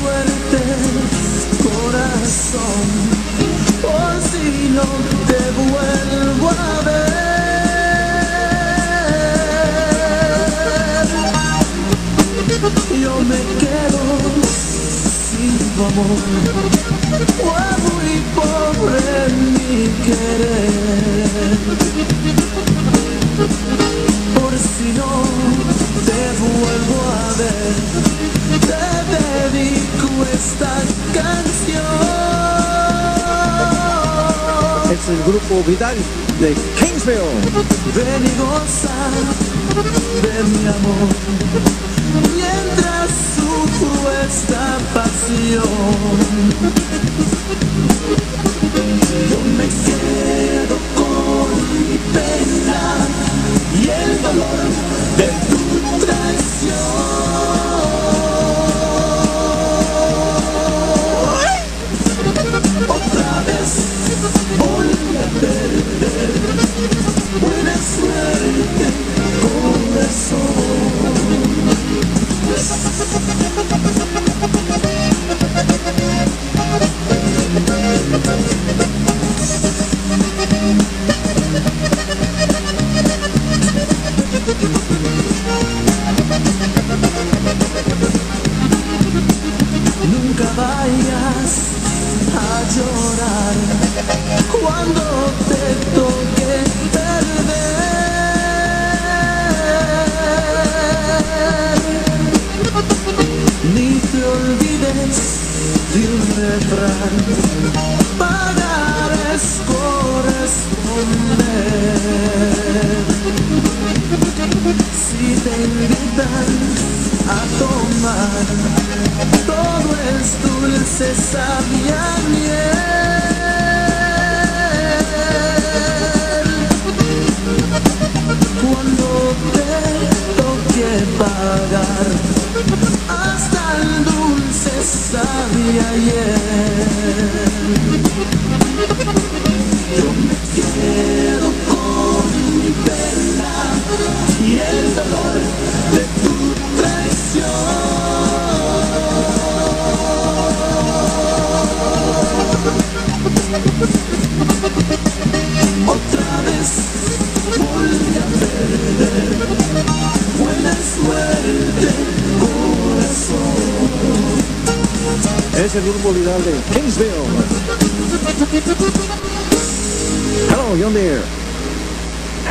suerte, corazón, por si no te vuelvo a ver. Yo me quedo sin tu amor, fue muy pobre mi querer. Por si no te vuelvo a ver, el grupo Vidal de Kingsville. Ven y goza de mi amor mientras sufro esta pasión. A tomar, todo es dulce, sabia pagar, hasta el dulce sabia hiel. Es el grupo Vidal de Kingsville. Hello, John Deere.